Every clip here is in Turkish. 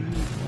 gidelim.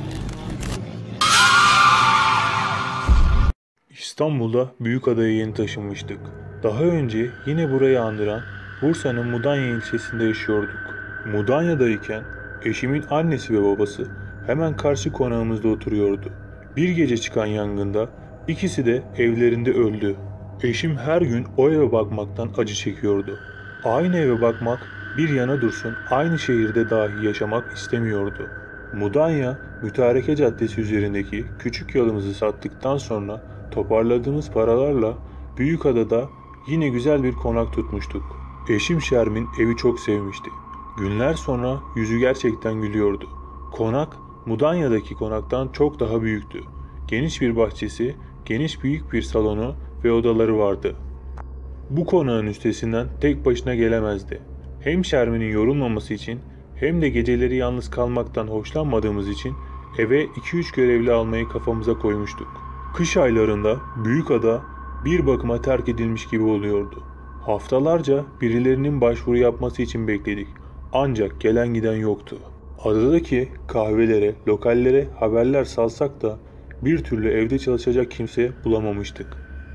İstanbul'da Büyükada'ya yeni taşınmıştık. Daha önce yine burayı andıran Bursa'nın Mudanya ilçesinde yaşıyorduk. Mudanya'dayken eşimin annesi ve babası hemen karşı konağımızda oturuyordu. Bir gece çıkan yangında ikisi de evlerinde öldü. Eşim her gün o eve bakmaktan acı çekiyordu. Aynı eve bakmak bir yana dursun aynı şehirde dahi yaşamak istemiyordu. Mudanya Mütareke Caddesi üzerindeki küçük yolumuzu sattıktan sonra toparladığımız paralarla Büyükada'da yine güzel bir konak tutmuştuk. Eşim Şermin evi çok sevmişti. Günler sonra yüzü gerçekten gülüyordu. Konak Mudanya'daki konaktan çok daha büyüktü. Geniş bir bahçesi, geniş büyük bir salonu ve odaları vardı. Bu konağın üstesinden tek başına gelemezdi. Hem Şermin'in yorulmaması için hem de geceleri yalnız kalmaktan hoşlanmadığımız için eve 2-3 görevli almayı kafamıza koymuştuk. Kış aylarında Büyükada bir bakıma terk edilmiş gibi oluyordu. Haftalarca birilerinin başvuru yapması için bekledik. Ancak gelen giden yoktu. Adadaki kahvelere, lokallere haberler salsak da bir türlü evde çalışacak kimse bulamamıştık.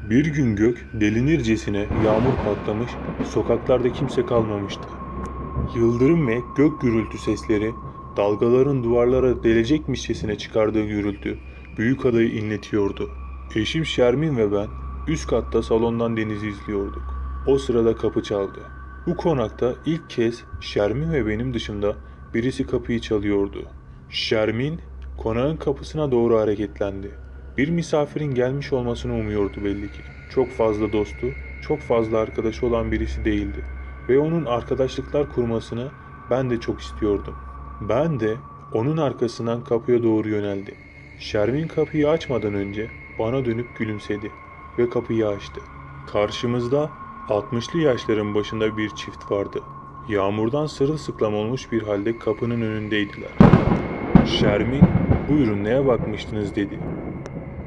Bir gün gök delinircesine yağmur patlamış, sokaklarda kimse kalmamıştı. Yıldırım ve gök gürültü sesleri, dalgaların duvarlara delecekmişçesine çıkardığı gürültü büyük adayı inletiyordu. Eşim Şermin ve ben üst katta salondan denizi izliyorduk. O sırada kapı çaldı. Bu konakta ilk kez Şermin ve benim dışında birisi kapıyı çalıyordu. Şermin konağın kapısına doğru hareketlendi. Bir misafirin gelmiş olmasını umuyordu belli ki. Çok fazla dostu, çok fazla arkadaşı olan birisi değildi ve onun arkadaşlıklar kurmasını ben de çok istiyordum. Ben de onun arkasından kapıya doğru yöneldim. Şermin kapıyı açmadan önce bana dönüp gülümsedi ve kapıyı açtı. Karşımızda 60'lı yaşların başında bir çift vardı. Yağmurdan sırılsıklam olmuş bir halde kapının önündeydiler. Şermin, buyurun neye bakmıştınız dedi.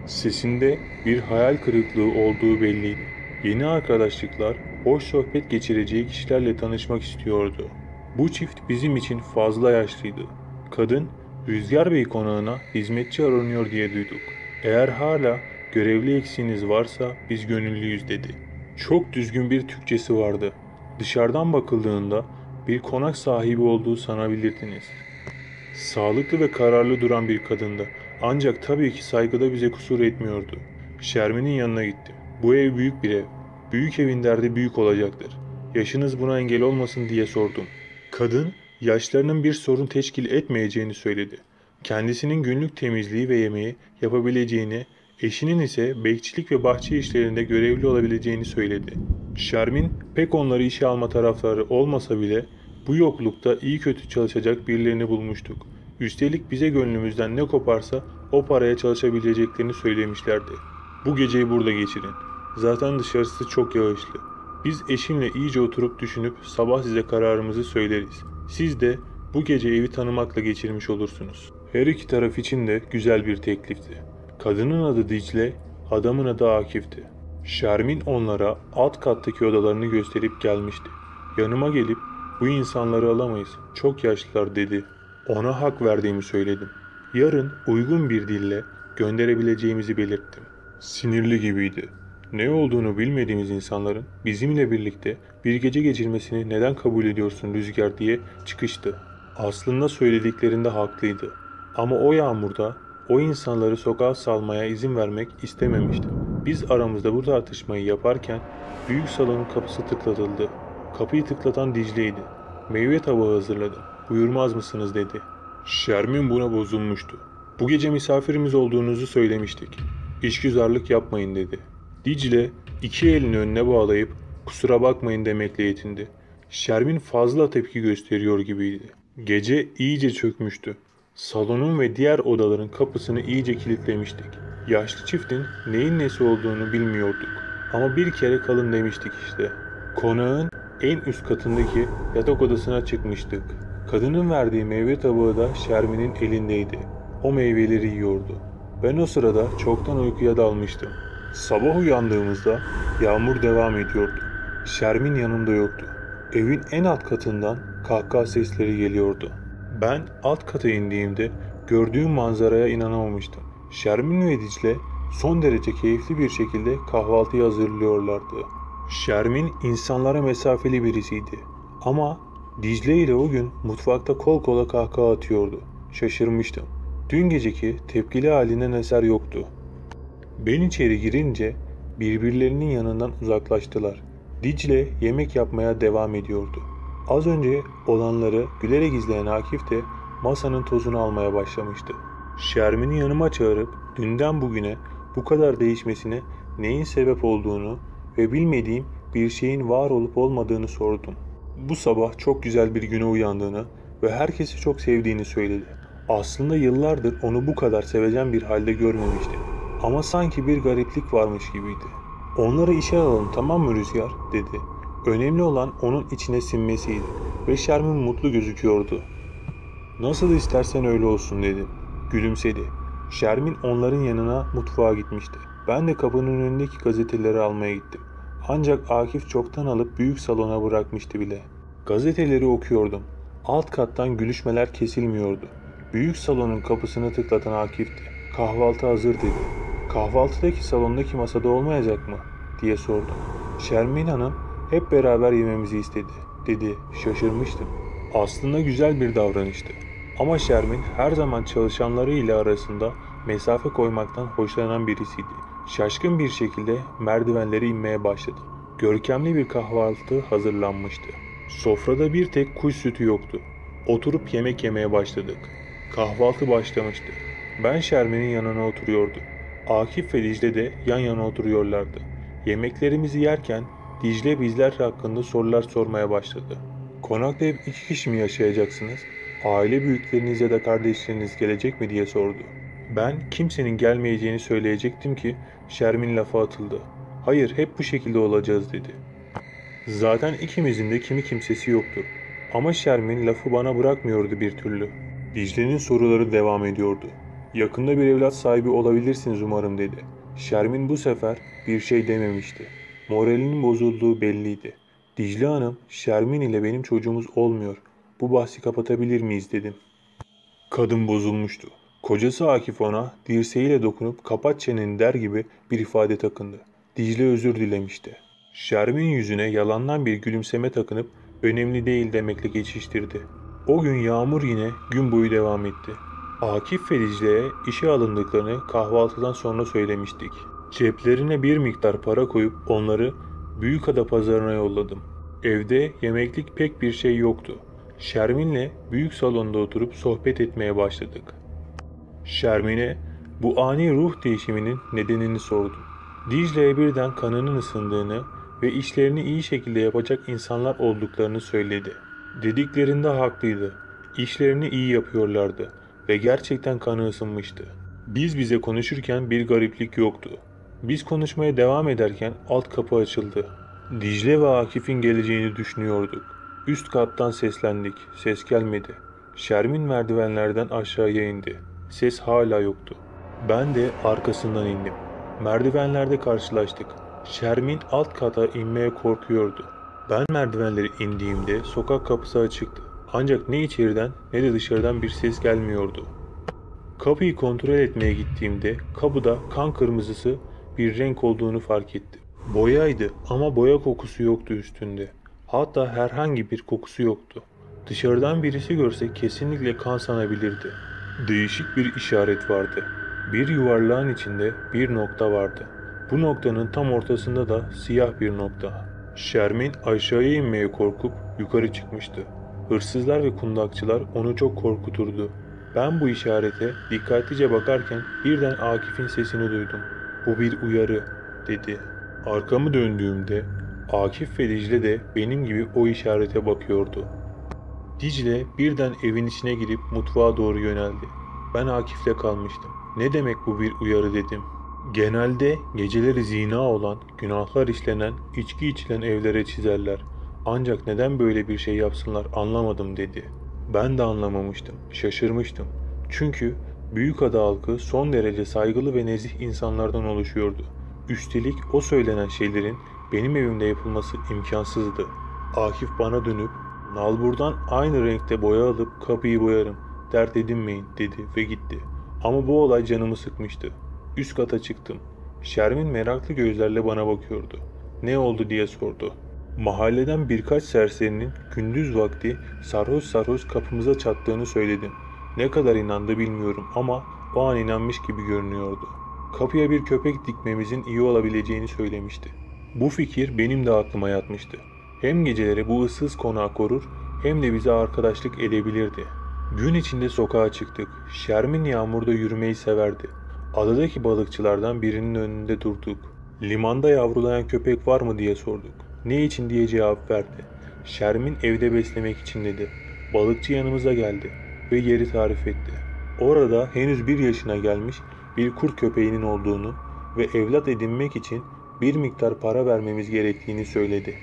Sesinde bir hayal kırıklığı olduğu belliydi. Yeni arkadaşlıklar, hoş sohbet geçireceği kişilerle tanışmak istiyordu. Bu çift bizim için fazla yaşlıydı. Kadın, Rüzgar Bey konağına hizmetçi aranıyor diye duyduk. Eğer hala görevli eksiğiniz varsa biz gönüllüyüz dedi. Çok düzgün bir Türkçesi vardı. Dışarıdan bakıldığında bir konak sahibi olduğu sanabilirdiniz. Sağlıklı ve kararlı duran bir kadındı. Ancak tabii ki saygıda bize kusur etmiyordu. Şermin'in yanına gittim. Bu ev büyük bir ev. Büyük evin derdi büyük olacaktır. Yaşınız buna engel olmasın diye sordum. Kadın yaşlarının bir sorun teşkil etmeyeceğini söyledi. Kendisinin günlük temizliği ve yemeği yapabileceğini, eşinin ise bekçilik ve bahçe işlerinde görevli olabileceğini söyledi. Şermin pek onları işe alma taraftarı olmasa bile bu yoklukta iyi kötü çalışacak birilerini bulmuştuk. Üstelik bize gönlümüzden ne koparsa o paraya çalışabileceklerini söylemişlerdi. Bu geceyi burada geçirin. Zaten dışarısı çok yağışlı. Biz eşimle iyice oturup düşünüp sabah size kararımızı söyleriz. Siz de bu gece evi tanımakla geçirmiş olursunuz. Her iki taraf için de güzel bir teklifti. Kadının adı Dicle, adamın adı Akif'ti. Şermin onlara alt kattaki odalarını gösterip gelmişti. Yanıma gelip bu insanları alamayız, çok yaşlılar dedi. Ona hak verdiğimi söyledim. Yarın uygun bir dille gönderebileceğimizi belirttim. Sinirli gibiydi. Ne olduğunu bilmediğimiz insanların bizimle birlikte bir gece geçirmesini neden kabul ediyorsun Rüzgar diye çıkıştı. Aslında söylediklerinde haklıydı. Ama o yağmurda o insanları sokağa salmaya izin vermek istememiştim. Biz aramızda bu tartışmayı yaparken büyük salonun kapısı tıklatıldı. Kapıyı tıklatan Dicle'ydi. Meyve tabağı hazırladım. Buyurmaz mısınız dedi. Şermin buna bozulmuştu. Bu gece misafirimiz olduğunuzu söylemiştik. İşgüzarlık yapmayın dedi. Dicle iki elini önüne bağlayıp kusura bakmayın demekle yetindi. Şermin fazla tepki gösteriyor gibiydi. Gece iyice çökmüştü. Salonun ve diğer odaların kapısını iyice kilitlemiştik. Yaşlı çiftin neyin nesi olduğunu bilmiyorduk. Ama bir kere kalın demiştik işte. Konağın en üst katındaki yatak odasına çıkmıştık. Kadının verdiği meyve tabağı da Şermin'in elindeydi. O meyveleri yiyordu. Ben o sırada çoktan uykuya dalmıştım. Sabah uyandığımızda yağmur devam ediyordu. Şermin yanımda yoktu. Evin en alt katından kahkaha sesleri geliyordu. Ben alt kata indiğimde gördüğüm manzaraya inanamamıştım. Şermin ve Dicle son derece keyifli bir şekilde kahvaltıyı hazırlıyorlardı. Şermin insanlara mesafeli birisiydi. Ama Dicle ile o gün mutfakta kol kola kahkaha atıyordu. Şaşırmıştım. Dün geceki tepkili halinden eser yoktu. Ben içeri girince birbirlerinin yanından uzaklaştılar. Dicle yemek yapmaya devam ediyordu. Az önce olanları gülerek izleyen Akif de masanın tozunu almaya başlamıştı. Şermin'i yanıma çağırıp dünden bugüne bu kadar değişmesine neyin sebep olduğunu ve bilmediğim bir şeyin var olup olmadığını sordum. Bu sabah çok güzel bir güne uyandığını ve herkesi çok sevdiğini söyledi. Aslında yıllardır onu bu kadar sevecen bir halde görmemiştim. Ama sanki bir gariplik varmış gibiydi. Onları işe alalım tamam mı Rüzgar dedi. Önemli olan onun içine sinmesiydi ve Şermin mutlu gözüküyordu. Nasıl istersen öyle olsun dedim. Gülümsedi. Şermin onların yanına mutfağa gitmişti. Ben de kapının önündeki gazeteleri almaya gittim. Ancak Akif çoktan alıp büyük salona bırakmıştı bile. Gazeteleri okuyordum. Alt kattan gülüşmeler kesilmiyordu. Büyük salonun kapısını tıklatan Akif'ti. Kahvaltı hazır dedi. Kahvaltıdaki salondaki masada olmayacak mı? diye sordum. Şermin Hanım hep beraber yememizi istedi dedi. Şaşırmıştım. Aslında güzel bir davranıştı. Ama Şermin her zaman çalışanları ile arasında mesafe koymaktan hoşlanan birisiydi. Şaşkın bir şekilde merdivenleri inmeye başladı. Görkemli bir kahvaltı hazırlanmıştı. Sofrada bir tek kuş sütü yoktu. Oturup yemek yemeye başladık. Kahvaltı başlamıştı. Ben Şermin'in yanına oturuyordum. Akif ve Dicle de yan yana oturuyorlardı. Yemeklerimizi yerken Dicle bizler hakkında sorular sormaya başladı. Konakta hep iki kişi mi yaşayacaksınız? Aile büyükleriniz ya da kardeşleriniz gelecek mi diye sordu. Ben kimsenin gelmeyeceğini söyleyecektim ki Şermin lafa atıldı. Hayır hep bu şekilde olacağız dedi. Zaten ikimizin de kimi kimsesi yoktu. Ama Şermin lafı bana bırakmıyordu bir türlü. Dicle'nin soruları devam ediyordu. Yakında bir evlat sahibi olabilirsiniz umarım dedi. Şermin bu sefer bir şey dememişti. Moralinin bozulduğu belliydi. Dicle Hanım, Şermin ile benim çocuğumuz olmuyor. Bu bahsi kapatabilir miyiz dedim. Kadın bozulmuştu. Kocası Akif ona dirseğiyle dokunup kapat çeneni der gibi bir ifade takındı. Dicle özür dilemişti. Şermin yüzüne yalandan bir gülümseme takınıp önemli değil demekle geçiştirdi. O gün yağmur yine gün boyu devam etti. Akif ve Dicle'ye işe alındıklarını kahvaltıdan sonra söylemiştik. Ceplerine bir miktar para koyup onları Büyükada pazarına yolladım. Evde yemeklik pek bir şey yoktu. Şermin'le büyük salonda oturup sohbet etmeye başladık. Şermin'e bu ani ruh değişiminin nedenini sordum. Dicle'ye birden kanının ısındığını ve işlerini iyi şekilde yapacak insanlar olduklarını söyledi. Dediklerinde haklıydı. İşlerini iyi yapıyorlardı ve gerçekten kanı ısınmıştı. Biz bize konuşurken bir gariplik yoktu. Biz konuşmaya devam ederken alt kapı açıldı. Dicle ve Akif'in geleceğini düşünüyorduk. Üst kattan seslendik. Ses gelmedi. Şermin merdivenlerden aşağıya indi. Ses hala yoktu. Ben de arkasından indim. Merdivenlerde karşılaştık. Şermin alt kata inmeye korkuyordu. Ben merdivenleri indiğimde sokak kapısı açıktı. Ancak ne içeriden ne de dışarıdan bir ses gelmiyordu. Kapıyı kontrol etmeye gittiğimde kapıda kan kırmızısı bir renk olduğunu fark ettim. Boyaydı ama boya kokusu yoktu üstünde. Hatta herhangi bir kokusu yoktu. Dışarıdan birisi görse kesinlikle kan sanabilirdi. Değişik bir işaret vardı. Bir yuvarlağın içinde bir nokta vardı. Bu noktanın tam ortasında da siyah bir nokta. Şermin aşağıya inmeye korkup yukarı çıkmıştı. Hırsızlar ve kundakçılar onu çok korkuturdu. Ben bu işarete dikkatlice bakarken birden Akif'in sesini duydum. Bu bir uyarı dedi. Arkamı döndüğümde Akif ve Dicle de benim gibi o işarete bakıyordu. Dicle birden evin içine girip mutfağa doğru yöneldi. Ben Akif'le kalmıştım. Ne demek bu bir uyarı dedim. Genelde geceleri zina olan, günahlar işlenen, içki içilen evlere çizerler. Ancak neden böyle bir şey yapsınlar anlamadım dedi. Ben de anlamamıştım, şaşırmıştım. Çünkü Büyükada halkı son derece saygılı ve nezih insanlardan oluşuyordu. Üstelik o söylenen şeylerin benim evimde yapılması imkansızdı. Akif bana dönüp Nalbur'dan aynı renkte boya alıp kapıyı boyarım. Dert edinmeyin dedi ve gitti. Ama bu olay canımı sıkmıştı. Üst kata çıktım. Şermin meraklı gözlerle bana bakıyordu. Ne oldu diye sordu. Mahalleden birkaç serserinin gündüz vakti sarhoş sarhoş kapımıza çattığını söyledim. Ne kadar inandı bilmiyorum ama o an inanmış gibi görünüyordu. Kapıya bir köpek dikmemizin iyi olabileceğini söylemişti. Bu fikir benim de aklıma yatmıştı. Hem geceleri bu ıssız konağı korur hem de bize arkadaşlık edebilirdi. Gün içinde sokağa çıktık. Şermin yağmurda yürümeyi severdi. Adadaki balıkçılardan birinin önünde durduk. Limanda yavrulayan köpek var mı diye sorduk. Ne için diye cevap verdi. Şermin evde beslemek için dedi. Balıkçı yanımıza geldi ve yeri tarif etti. Orada henüz bir yaşına gelmiş bir kurt köpeğinin olduğunu ve evlat edinmek için bir miktar para vermemiz gerektiğini söyledi.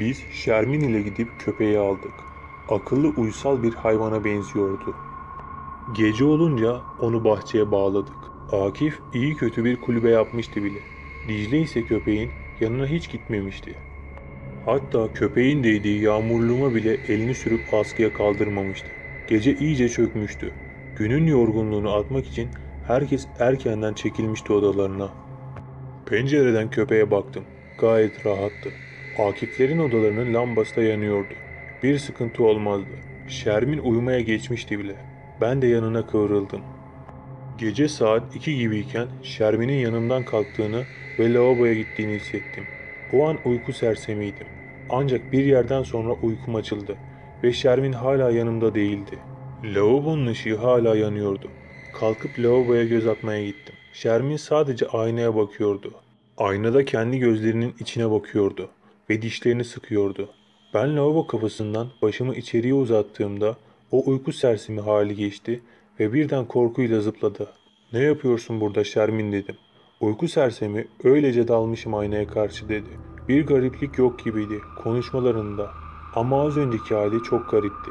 Biz Şermin ile gidip köpeği aldık. Akıllı uysal bir hayvana benziyordu. Gece olunca onu bahçeye bağladık. Akif iyi kötü bir kulübe yapmıştı bile. Dicle ise köpeğin yanına hiç gitmemişti. Hatta köpeğin değdiği yağmurluğuma bile elini sürüp askıya kaldırmamıştı. Gece iyice çökmüştü. Günün yorgunluğunu atmak için herkes erkenden çekilmişti odalarına. Pencereden köpeğe baktım. Gayet rahattı. Akiflerin odalarının lambası da yanıyordu. Bir sıkıntı olmazdı. Şermin uyumaya geçmişti bile. Ben de yanına kıvrıldım. Gece saat 2 gibiyken Şermin'in yanımdan kalktığını ve lavaboya gittiğini hissettim. O an uyku sersemiydim. Ancak bir yerden sonra uykum açıldı ve Şermin hala yanımda değildi. Lavabonun ışığı hala yanıyordu. Kalkıp lavaboya göz atmaya gittim. Şermin sadece aynaya bakıyordu. Aynada kendi gözlerinin içine bakıyordu ve dişlerini sıkıyordu. Ben lavabo kapısından başımı içeriye uzattığımda o uyku sersemi hali geçti ve birden korkuyla zıpladı. Ne yapıyorsun burada Şermin dedim. Uyku sersemi öylece dalmışım aynaya karşı dedi. Bir gariplik yok gibiydi konuşmalarında. Ama az önceki hali çok garipti.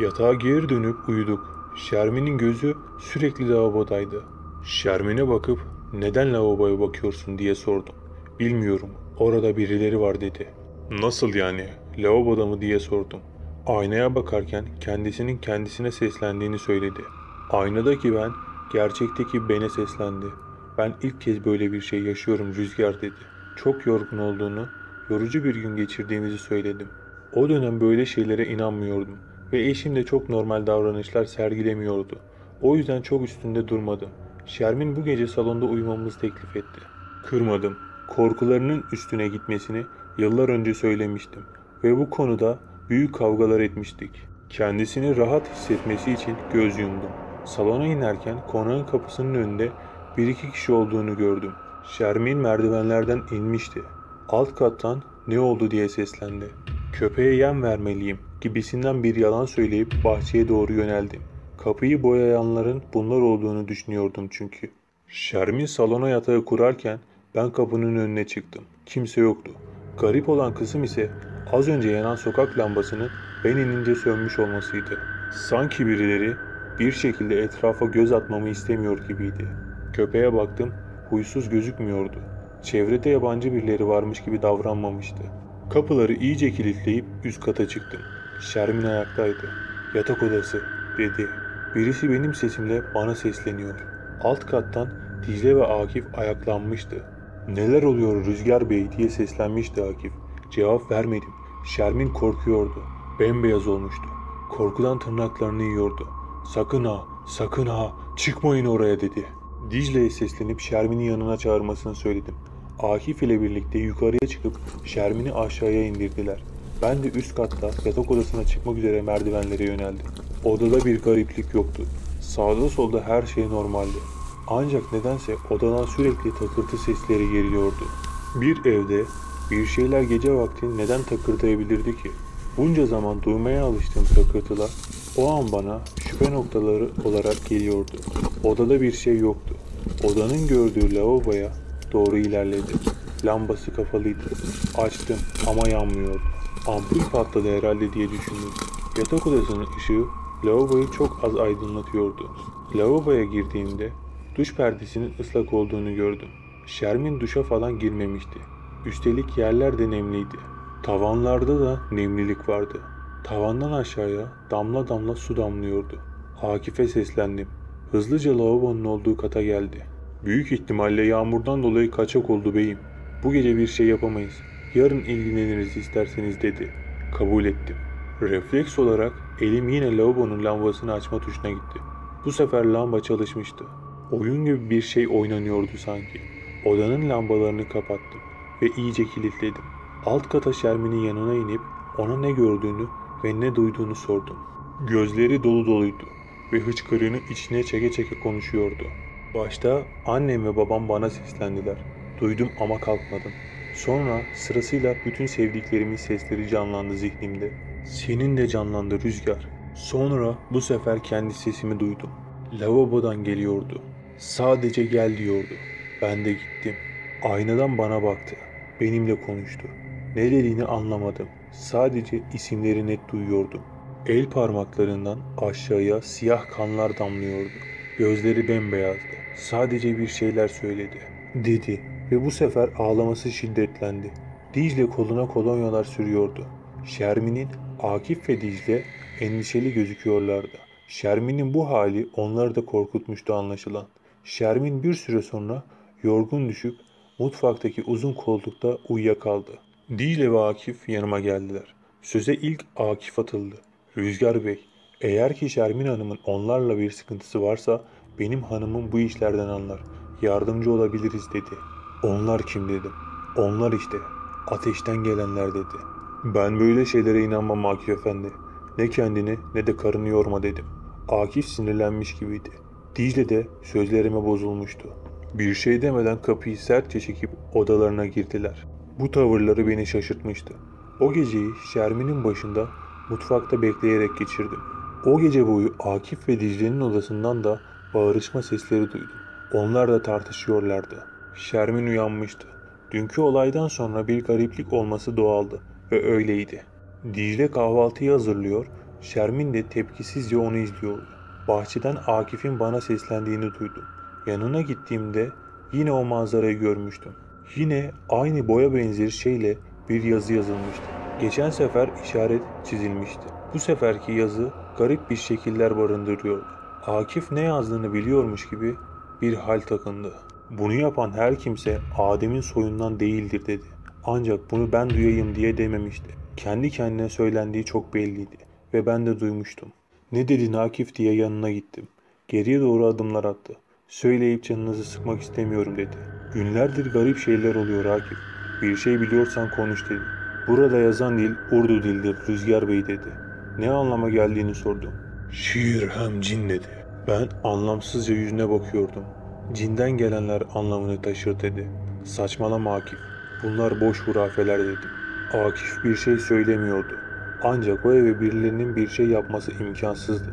Yatağa geri dönüp uyuduk. Şermin'in gözü sürekli lavabodaydı. Şermin'e bakıp neden lavaboya bakıyorsun diye sordum. Bilmiyorum orada birileri var dedi. Nasıl yani lavaboda mı diye sordum. Aynaya bakarken kendisinin kendisine seslendiğini söyledi. Aynadaki ben gerçekteki bene seslendi. Ben ilk kez böyle bir şey yaşıyorum Rüzgar dedi. Çok yorgun olduğunu, yorucu bir gün geçirdiğimizi söyledim. O dönem böyle şeylere inanmıyordum ve eşim de çok normal davranışlar sergilemiyordu. O yüzden çok üstünde durmadım. Şermin bu gece salonda uyumamızı teklif etti. Kırmadım. Korkularının üstüne gitmesini yıllar önce söylemiştim ve bu konuda büyük kavgalar etmiştik. Kendisini rahat hissetmesi için göz yumdum. Salona inerken konağın kapısının önünde bir iki kişi olduğunu gördüm. Şermin merdivenlerden inmişti. Alt kattan ne oldu diye seslendi. Köpeğe yem vermeliyim gibisinden bir yalan söyleyip bahçeye doğru yöneldim. Kapıyı boyayanların bunlar olduğunu düşünüyordum çünkü. Şermin salona yatağı kurarken ben kapının önüne çıktım. Kimse yoktu. Garip olan kısım ise az önce yanan sokak lambasının ben inince sönmüş olmasıydı. Sanki birileri bir şekilde etrafa göz atmamı istemiyor gibiydi. Köpeğe baktım, huysuz gözükmüyordu. Çevrede yabancı birileri varmış gibi davranmamıştı. Kapıları iyice kilitleyip üst kata çıktım. Şermin ayaktaydı. Yatak odası dedi. Birisi benim sesimle bana sesleniyor. Alt kattan Dicle ve Akif ayaklanmıştı. Neler oluyor Rüzgar Bey diye seslenmişti Akif. Cevap vermedim. Şermin korkuyordu. Bembeyaz olmuştu. Korkudan tırnaklarını yiyordu. Sakın ha, sakın ha, çıkmayın oraya dedi. Dicle'ye seslenip Şermin'i yanına çağırmasını söyledim. Akif ile birlikte yukarıya çıkıp Şermin'i aşağıya indirdiler. Ben de üst katta yatak odasına çıkmak üzere merdivenlere yöneldim. Odada bir gariplik yoktu. Sağda solda her şey normaldi. Ancak nedense odadan sürekli takırtı sesleri geliyordu. Bir evde bir şeyler gece vakti neden takırdayabilirdi ki? Bunca zaman duymaya alıştığım takırtılar o an bana şüphe noktaları olarak geliyordu. Odada bir şey yoktu. Odanın gördüğü lavaboya doğru ilerledi. Lambası kapalıydı. Açtım ama yanmıyordu. Ampul patladı herhalde diye düşündüm. Yatak odasının ışığı lavaboyu çok az aydınlatıyordu. Lavaboya girdiğimde duş perdesinin ıslak olduğunu gördüm. Şermin duşa falan girmemişti. Üstelik yerler de nemliydi. Tavanlarda da nemlilik vardı. Tavandan aşağıya damla damla su damlıyordu. Akif'e seslendim. Hızlıca lavabonun olduğu kata geldi. Büyük ihtimalle yağmurdan dolayı kaçak oldu beyim. Bu gece bir şey yapamayız. Yarın ilgileniriz isterseniz dedi. Kabul ettim. Refleks olarak elim yine lavabonun lambasını açma tuşuna gitti. Bu sefer lamba çalışmıştı. Oyun gibi bir şey oynanıyordu sanki. Odanın lambalarını kapattım ve iyice kilitledim. Alt kata Şermin'in yanına inip ona ne gördüğünü ve ne duyduğunu sordum. Gözleri dolu doluydu ve hıçkırığını içine çeke çeke konuşuyordu. Başta annem ve babam bana seslendiler. Duydum ama kalkmadım. Sonra sırasıyla bütün sevdiklerimin sesleri canlandı zihnimde. Senin de canlandı rüzgar. Sonra bu sefer kendi sesimi duydum. Lavabodan geliyordu. Sadece gel diyordu. Ben de gittim. Aynadan bana baktı. Benimle konuştu. Ne dediğini anlamadım. Sadece isimleri net duyuyordum. El parmaklarından aşağıya siyah kanlar damlıyordu. Gözleri bembeyazdı. Sadece bir şeyler söyledi. Dedi ve bu sefer ağlaması şiddetlendi. Dicle koluna kolonyalar sürüyordu. Şermin'in Akif ve Dicle endişeli gözüküyorlardı. Şermin'in bu hali onları da korkutmuştu anlaşılan. Şermin bir süre sonra yorgun düşüp mutfaktaki uzun koltukta uyuyakaldı. Dicle ve Akif yanıma geldiler. Söze ilk Akif atıldı. Rüzgar Bey, eğer ki Şermin Hanım'ın onlarla bir sıkıntısı varsa benim hanımım bu işlerden anlar. Yardımcı olabiliriz dedi. Onlar kim dedim. Onlar işte. Ateşten gelenler dedi. Ben böyle şeylere inanmam Akif Efendi. Ne kendini ne de karını yorma dedim. Akif sinirlenmiş gibiydi. Dicle de sözlerime bozulmuştu. Bir şey demeden kapıyı sertçe çekip odalarına girdiler. Bu tavırları beni şaşırtmıştı. O geceyi Şermin'in başında mutfakta bekleyerek geçirdim. O gece boyu Akif ve Dicle'nin odasından da bağırışma sesleri duydum. Onlar da tartışıyorlardı. Şermin uyanmıştı. Dünkü olaydan sonra bir gariplik olması doğaldı ve öyleydi. Dicle kahvaltıyı hazırlıyor, Şermin de tepkisizce onu izliyordu. Bahçeden Akif'in bana seslendiğini duydum. Yanına gittiğimde yine o manzarayı görmüştüm. Yine aynı boya benzeri şeyle bir yazı yazılmıştı. Geçen sefer işaret çizilmişti. Bu seferki yazı garip bir şekiller barındırıyordu. Akif ne yazdığını biliyormuş gibi bir hal takındı. Bunu yapan her kimse Adem'in soyundan değildir dedi. Ancak bunu ben duyayım diye dememişti. Kendi kendine söylendiği çok belliydi ve ben de duymuştum. Ne dedin Akif diye yanına gittim. Geriye doğru adımlar attı. Söyleyip canınızı sıkmak istemiyorum dedi. Günlerdir garip şeyler oluyor Akif. Bir şey biliyorsan konuş dedi. Burada yazan dil Urdu dildir Rüzgar Bey dedi. Ne anlama geldiğini sordum. Şiir hem cin dedi. Ben anlamsızca yüzüne bakıyordum. Cinden gelenler anlamını taşır dedi. Saçmalama Akif. Bunlar boş hurafeler dedim. Akif bir şey söylemiyordu. Ancak o eve birilerinin bir şey yapması imkansızdı.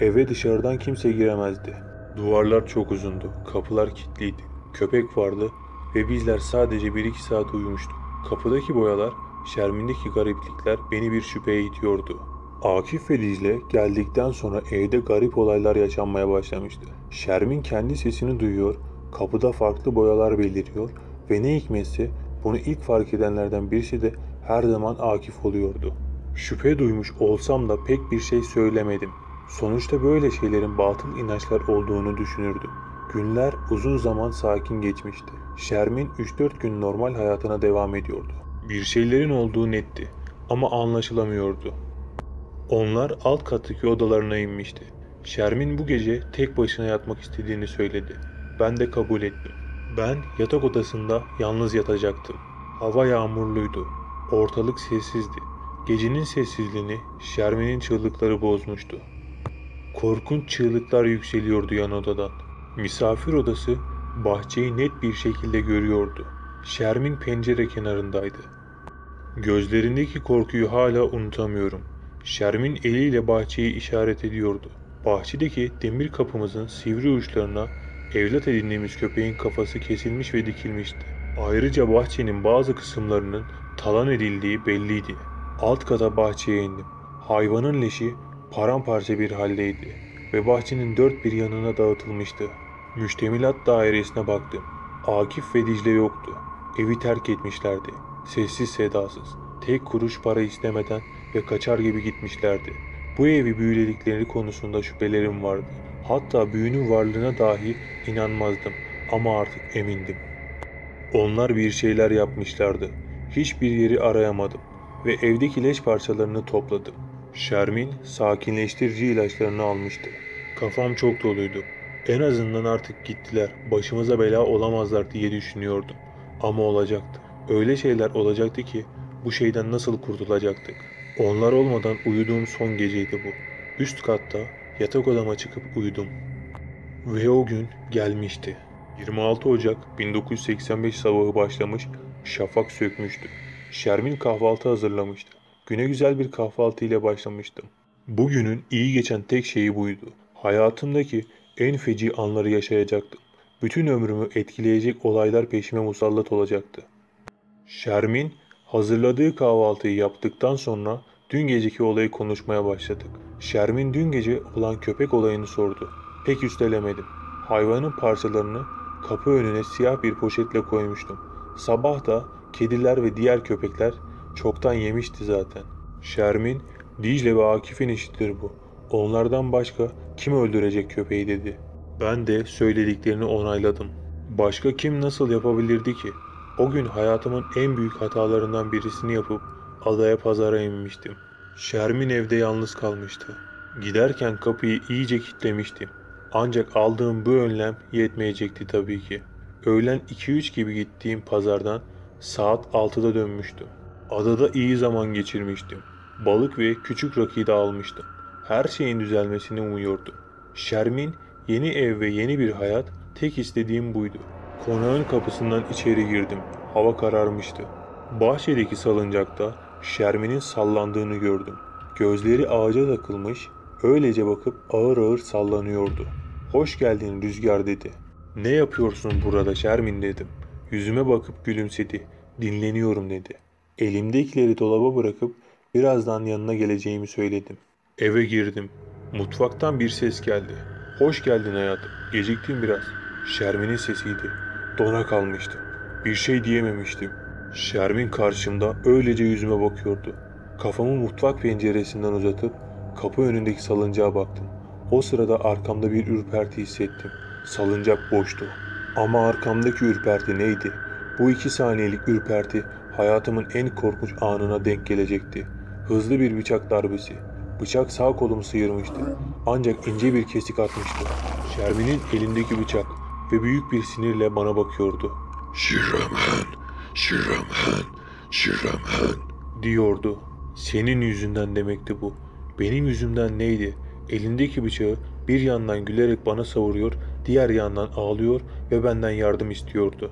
Eve dışarıdan kimse giremezdi. Duvarlar çok uzundu. Kapılar kilitliydi. Köpek vardı ve bizler sadece bir iki saat uyumuştuk. Kapıdaki boyalar, Şermin'deki gariplikler beni bir şüpheye itiyordu. Akif ve Dicle geldikten sonra evde garip olaylar yaşanmaya başlamıştı. Şermin kendi sesini duyuyor, kapıda farklı boyalar beliriyor ve ne hikmetse bunu ilk fark edenlerden birisi de her zaman Akif oluyordu. Şüphe duymuş olsam da pek bir şey söylemedim. Sonuçta böyle şeylerin batıl inançlar olduğunu düşünürdüm. Günler uzun zaman sakin geçmişti. Şermin 3-4 gün normal hayatına devam ediyordu. Bir şeylerin olduğu netti ama anlaşılamıyordu. Onlar alt kattaki odalarına inmişti. Şermin bu gece tek başına yatmak istediğini söyledi. Ben de kabul ettim. Ben yatak odasında yalnız yatacaktım. Hava yağmurluydu. Ortalık sessizdi. Gecenin sessizliğini Şermin'in çığlıkları bozmuştu. Korkunç çığlıklar yükseliyordu yan odadan. Misafir odası bahçeyi net bir şekilde görüyordu. Şermin pencere kenarındaydı. Gözlerindeki korkuyu hala unutamıyorum. Şermin eliyle bahçeyi işaret ediyordu. Bahçedeki demir kapımızın sivri uçlarına evlat edindiğimiz köpeğin kafası kesilmiş ve dikilmişti. Ayrıca bahçenin bazı kısımlarının talan edildiği belliydi. Alt kata bahçeye indim. Hayvanın leşi paramparça bir haldeydi ve bahçenin dört bir yanına dağıtılmıştı. Müştemilat dairesine baktım. Akif ve Dicle yoktu. Evi terk etmişlerdi. Sessiz sedasız. Tek kuruş para istemeden ve kaçar gibi gitmişlerdi. Bu evi büyüledikleri konusunda şüphelerim vardı. Hatta büyünün varlığına dahi inanmazdım. ama artık emindim. Onlar bir şeyler yapmışlardı. Hiçbir yeri arayamadım ve evdeki leş parçalarını topladım. Şermin sakinleştirici ilaçlarını almıştı. Kafam çok doluydu. En azından artık gittiler. Başımıza bela olamazlar diye düşünüyordum. Ama olacaktı. Öyle şeyler olacaktı ki bu şeyden nasıl kurtulacaktık? Onlar olmadan uyuduğum son geceydi bu. Üst katta yatak odama çıkıp uyudum. Ve o gün gelmişti. 26 Ocak 1985 sabahı başlamış, şafak sökmüştü. Şermin kahvaltı hazırlamıştı. Güne güzel bir kahvaltı ile başlamıştım. Bugünün iyi geçen tek şeyi buydu. Hayatımdaki en feci anları yaşayacaktım. Bütün ömrümü etkileyecek olaylar peşime musallat olacaktı. Şermin hazırladığı kahvaltıyı yaptıktan sonra dün geceki olayı konuşmaya başladık. Şermin dün gece olan köpek olayını sordu. Pek üstelemedim. Hayvanın parçalarını kapı önüne siyah bir poşetle koymuştum. Sabah da kediler ve diğer köpekler çoktan yemişti zaten. Şermin, Dicle ve Akif'in işidir bu. Onlardan başka kim öldürecek köpeği dedi. Ben de söylediklerini onayladım. Başka kim nasıl yapabilirdi ki? O gün hayatımın en büyük hatalarından birisini yapıp adaya pazara inmiştim. Şermin evde yalnız kalmıştı. Giderken kapıyı iyice kilitlemiştim. Ancak aldığım bu önlem yetmeyecekti tabii ki. Öğlen 2-3 gibi gittiğim pazardan saat 6'da dönmüştüm. Adada iyi zaman geçirmiştim. Balık ve küçük rakıyı da almıştım. Her şeyin düzelmesini umuyordum. Şermin yeni ev ve yeni bir hayat tek istediğim buydu. Konağın kapısından içeri girdim. Hava kararmıştı. Bahçedeki salıncakta Şermin'in sallandığını gördüm. Gözleri ağaca takılmış, öylece bakıp ağır ağır sallanıyordu. Hoş geldin rüzgar dedi. Ne yapıyorsun burada Şermin dedim. Yüzüme bakıp gülümsedi. Dinleniyorum dedi. Elimdekileri dolaba bırakıp birazdan yanına geleceğimi söyledim. Eve girdim. Mutfaktan bir ses geldi. Hoş geldin hayatım. Geciktim biraz. Şermin'in sesiydi. Dona kalmıştım. Bir şey diyememiştim. Şermin karşımda öylece yüzüme bakıyordu. Kafamı mutfak penceresinden uzatıp kapı önündeki salıncağa baktım. O sırada arkamda bir ürperti hissettim. Salıncak boştu. Ama arkamdaki ürperti neydi? Bu iki saniyelik ürperti hayatımın en korkunç anına denk gelecekti. Hızlı bir bıçak darbesi. Bıçak sağ kolumu sıyırmıştı. Ancak ince bir kesik atmıştı. Şermin'in elindeki bıçak ve büyük bir sinirle bana bakıyordu. Şiramen, Şiramen, Şiramen. diyordu. Senin yüzünden demekti bu. Benim yüzümden neydi? Elindeki bıçağı bir yandan gülerek bana savuruyor, diğer yandan ağlıyor ve benden yardım istiyordu.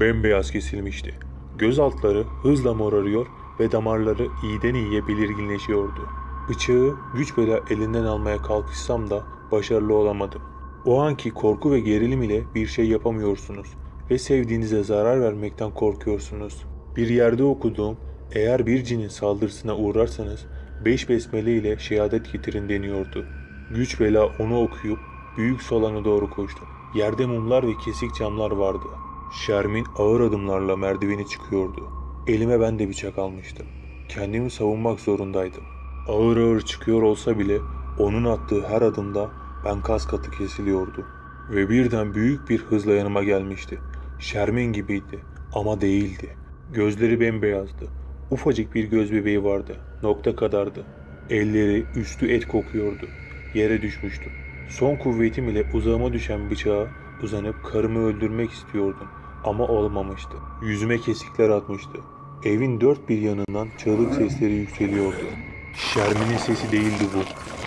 Bembeyaz kesilmişti. Göz altları hızla morarıyor ve damarları iyiden iyiye belirginleşiyordu. Bıçağı güç bela elinden almaya kalkışsam da başarılı olamadım. O anki korku ve gerilim ile bir şey yapamıyorsunuz ve sevdiğinize zarar vermekten korkuyorsunuz. Bir yerde okuduğum eğer bir cinin saldırısına uğrarsanız beş besmele ile şehadet getirin deniyordu. Güç bela onu okuyup büyük salona doğru koştum. Yerde mumlar ve kesik camlar vardı. Şermin ağır adımlarla merdiveni çıkıyordu. Elime ben de bıçak almıştım. Kendimi savunmak zorundaydım. Ağır ağır çıkıyor olsa bile onun attığı her adımda ben kas katı kesiliyordum. Ve birden büyük bir hızla yanıma gelmişti. Şermin gibiydi ama değildi. Gözleri bembeyazdı. Ufacık bir göz bebeği vardı. Nokta kadardı. Elleri üstü et kokuyordu. Yere düşmüştüm. Son kuvvetim ile uzağıma düşen bıçağa uzanıp karımı öldürmek istiyordum. Ama olmamıştı. Yüzüme kesikler atmıştı. Evin dört bir yanından çığlık sesleri yükseliyordu. Şermin'in sesi değildi bu.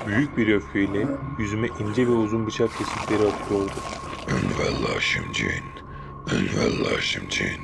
Büyük bir öfkeyle yüzüme ince ve uzun bıçak kesikleri atıyordu. Envellah şimcin, envellah şimcin.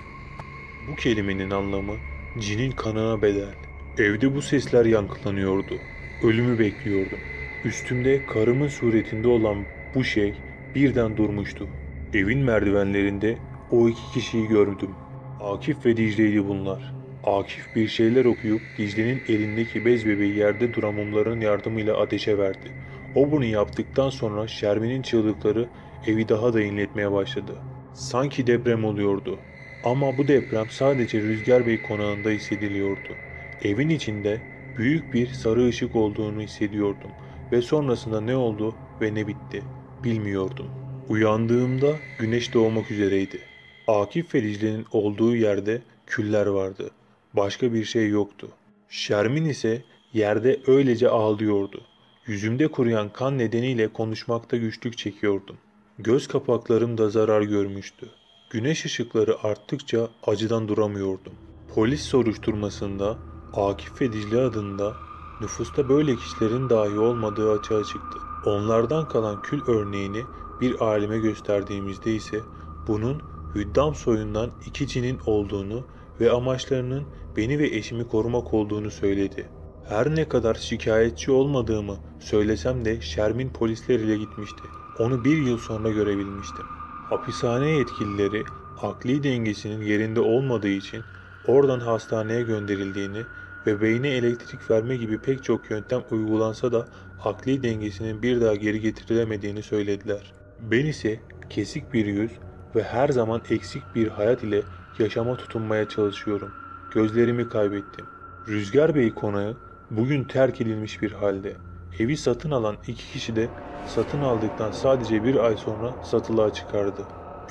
Bu kelimenin anlamı cinin kanına bedel. Evde bu sesler yankılanıyordu. Ölümü bekliyordum. Üstümde karımın suretinde olan bu şey birden durmuştu. Evin merdivenlerinde o iki kişiyi gördüm. Akif ve Dicle'ydi bunlar. Akif bir şeyler okuyup Dicle'nin elindeki bez bebeği yerde duran mumların yardımıyla ateşe verdi. O bunu yaptıktan sonra Şermin'in çığlıkları evi daha da inletmeye başladı. Sanki deprem oluyordu. Ama bu deprem sadece Rüzgar Bey konağında hissediliyordu. Evin içinde büyük bir sarı ışık olduğunu hissediyordum ve sonrasında ne oldu ve ne bitti bilmiyordum. Uyandığımda güneş doğmak üzereydi. Akif ve Dicle'nin olduğu yerde küller vardı. Başka bir şey yoktu. Şermin ise yerde öylece ağlıyordu. Yüzümde kuruyan kan nedeniyle konuşmakta güçlük çekiyordum. Göz kapaklarım da zarar görmüştü. Güneş ışıkları arttıkça acıdan duramıyordum. Polis soruşturmasında Akif ve Dicle adında nüfusta böyle kişilerin dahi olmadığı açığa çıktı. Onlardan kalan kül örneğini bir alime gösterdiğimizde ise bunun Hüddam soyundan iki cinin olduğunu ve amaçlarının beni ve eşimi korumak olduğunu söyledi. Her ne kadar şikayetçi olmadığımı söylesem de Şermin polisleriyle gitmişti. Onu bir yıl sonra görebilmiştim. Hapishane yetkilileri akli dengesinin yerinde olmadığı için oradan hastaneye gönderildiğini ve beyne elektrik verme gibi pek çok yöntem uygulansa da akli dengesinin bir daha geri getirilemediğini söylediler. Ben ise kesik bir yüz ve her zaman eksik bir hayat ile yaşama tutunmaya çalışıyorum. Gözlerimi kaybettim. Rüzgar Bey konağı bugün terk edilmiş bir halde. Evi satın alan iki kişi de satın aldıktan sadece bir ay sonra satılığa çıkardı.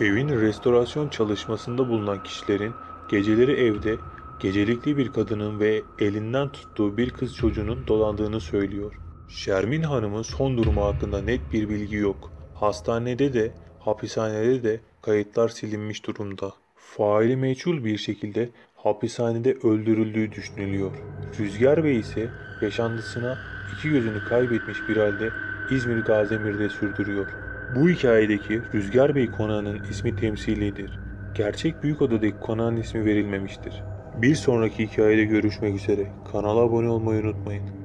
Evin restorasyon çalışmasında bulunan kişilerin geceleri evde gecelikli bir kadının ve elinden tuttuğu bir kız çocuğunun dolandığını söylüyor. Şermin Hanım'ın son durumu hakkında net bir bilgi yok. Hastanede de hapishanede de kayıtlar silinmiş durumda. Faili meçhul bir şekilde hapishanede öldürüldüğü düşünülüyor. Rüzgar Bey ise yaşantısına iki gözünü kaybetmiş bir halde İzmir Gazemir'de sürdürüyor. Bu hikayedeki Rüzgar Bey konağının ismi temsilidir. Gerçek büyük odadaki konağın ismi verilmemiştir. Bir sonraki hikayede görüşmek üzere. Kanala abone olmayı unutmayın.